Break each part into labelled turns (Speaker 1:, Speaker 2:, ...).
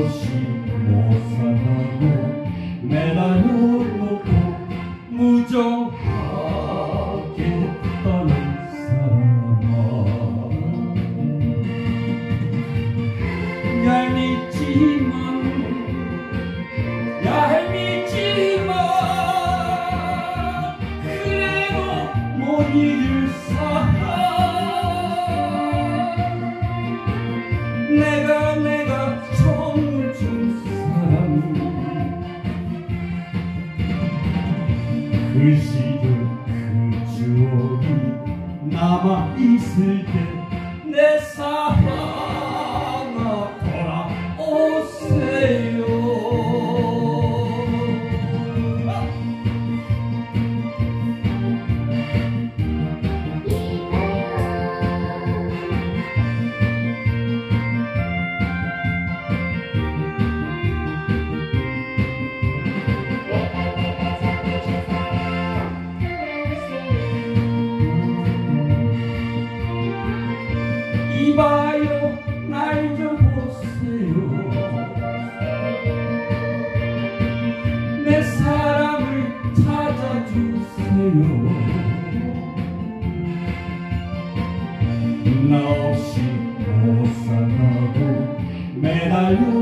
Speaker 1: し。 그시던 그 추억이 남아있을 때 내 사랑. 이봐요 날 좀 보세요. 내 사랑을 찾아주세요. 나 없이 못 살아도 매달려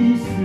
Speaker 1: You.